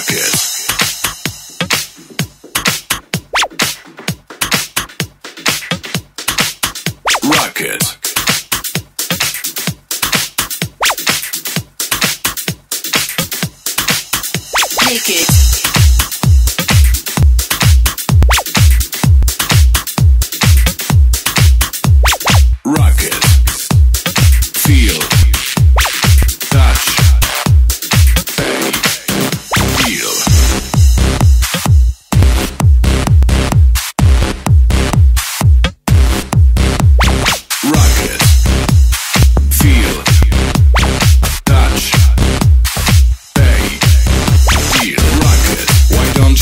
Rocket. Rocket. Make it.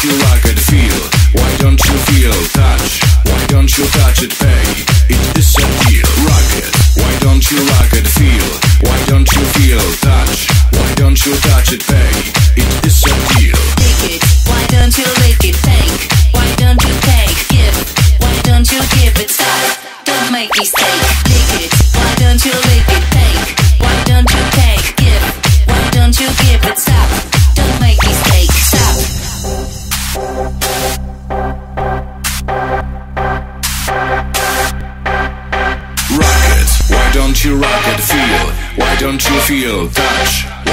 you like it feel? Why don't you feel touch? Why don't you touch it pay? It is a deal, rocket. Why don't you rock it feel? Why don't you feel touch? Why don't you touch it pay? It is a deal. Lick it, why don't you lick it? Take, why don't you take? Give, why don't you give it? Stop, don't make me stay. Why don't you rock and feel? Why don't you feel touch?